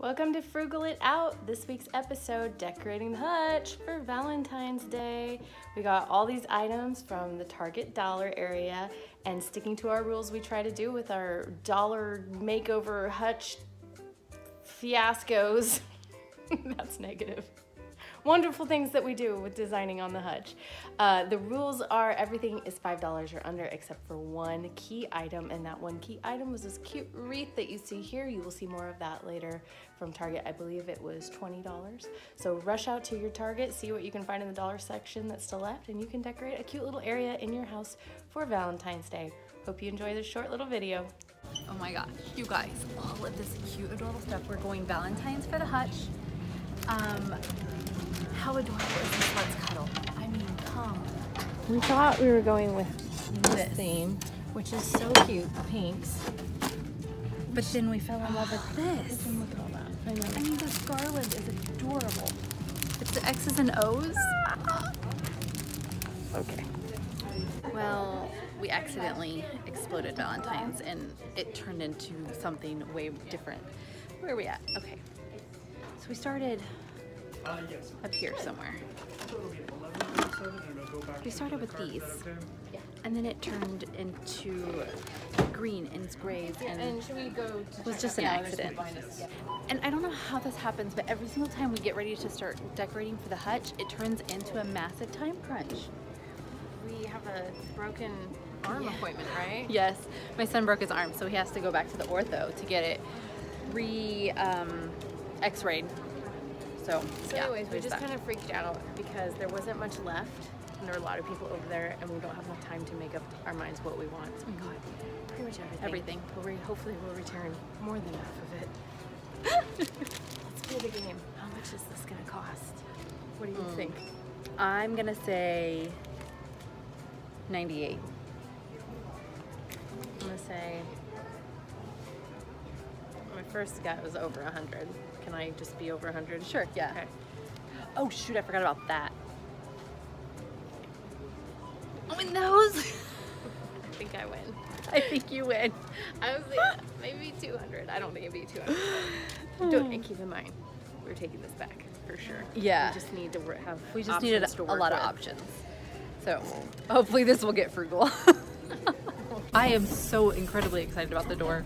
Welcome to Frugal It Out. This week's episode, decorating the hutch for Valentine's Day. We got all these items from the Target dollar area and sticking to our rules we try to do with our dollar makeover hutch fiascos. That's negative wonderful things that we do with designing on the hutch. Uh, the rules are everything is $5 or under except for one key item and that one key item was this cute wreath that you see here. You will see more of that later from Target. I believe it was $20. So rush out to your Target, see what you can find in the dollar section that's still left and you can decorate a cute little area in your house for Valentine's Day. Hope you enjoy this short little video. Oh my gosh, you guys, all of this cute adorable stuff. We're going Valentine's for the hutch. Um, how adorable is this Let's Cuddle? I mean, come. We thought we were going with this, This. theme, which is so cute, the pinks. But then we fell in love with this. Look at all that. I know. I mean, this garland is adorable. It's the X's and O's. Okay. Well, we accidentally exploded Valentine's and it turned into something way different. Where are we at? Okay. So we started up here somewhere. We started with these. And then it turned into green and grays and And we go to it was just an Yeah, accident. And I don't know how this happens, but every single time we get ready to start decorating for the hutch, it turns into a massive time crunch. We have a broken arm appointment, right? Yes, my son broke his arm, so he has to go back to the ortho to get it re um, X-rayed. So, So yeah, anyways, we just that. kind of freaked out because there wasn't much left. And there were a lot of people over there, and we don't have enough time to make up our minds what we want. So mm-hmm. we got pretty much everything. Everything. But we hopefully we'll return more than half of it. Let's play the game. How much is this gonna cost? What do you hmm. think? I'm gonna say 98. I'm gonna say first gut was over a hundred. Can I just be over a hundred? Sure, yeah. Okay. Oh shoot, I forgot about that. Oh, and those. I think I win. I think you win. I was like, maybe 200. I don't think it'd be 200. don't, and keep in mind, we're taking this back for sure. Yeah. We just need to have. We just needed to a work lot of options. So hopefully this will get frugal. I am so incredibly excited about the door.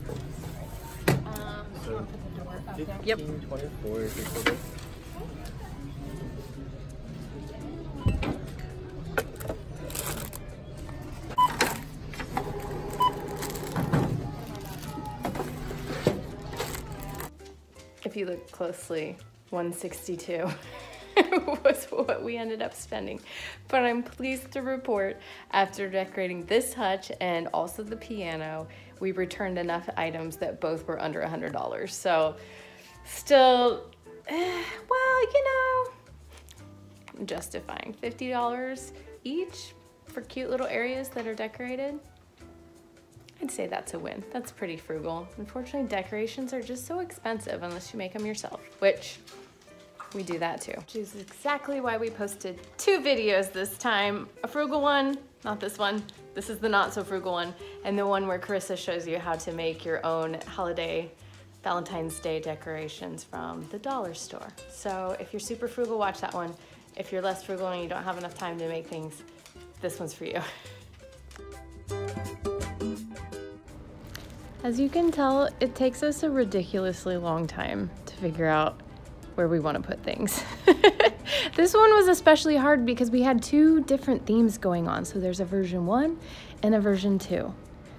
Um, do you want to put the door up Yep. 24 is your. If you look closely, 162 was what we ended up spending. But I'm pleased to report after decorating this hutch and also the piano, we returned enough items that both were under $100. So still, eh, well, you know, justifying $50 each for cute little areas that are decorated. I'd say that's a win. That's pretty frugal. Unfortunately, decorations are just so expensive unless you make them yourself, which we do that too. Which is exactly why we posted two videos this time. A frugal one, not this one. This is the not so frugal one. And the one where Carissa shows you how to make your own holiday Valentine's Day decorations from the dollar store. So if you're super frugal, watch that one. If you're less frugal and you don't have enough time to make things, this one's for you. As you can tell, it takes us a ridiculously long time to figure out where we want to put things. this one was especially hard because we had two different themes going on. So there's a version one and a version two.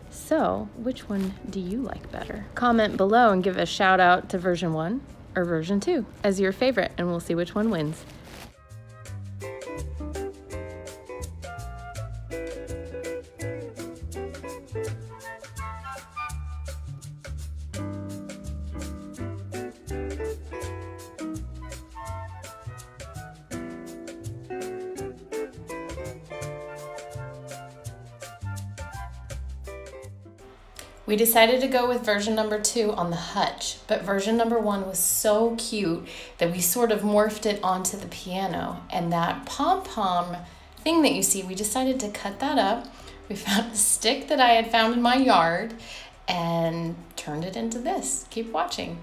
So, which one do you like better? Comment below and give a shout out to version one or version two as your favorite, and we'll see which one wins. We decided to go with version number two on the hutch, but version number one was so cute that we sort of morphed it onto the piano. And that pom pom thing that you see, we decided to cut that up. We found a stick that I had found in my yard and turned it into this. Keep watching.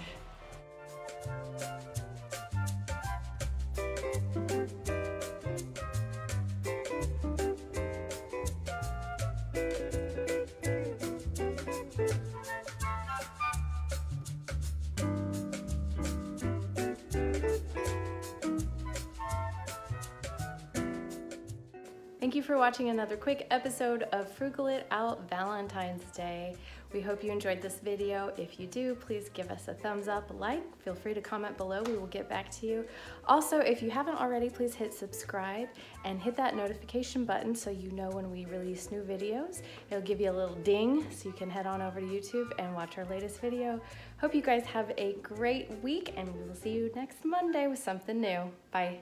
You for watching another quick episode of Frugal It Out Valentine's Day. We hope you enjoyed this video. If you do, please give us a thumbs up, like, feel free to comment below. We will get back to you. Also, if you haven't already, please hit subscribe and hit that notification button so you know when we release new videos. It'll give you a little ding so you can head on over to YouTube and watch our latest video. Hope you guys have a great week and we will see you next Monday with something new. Bye.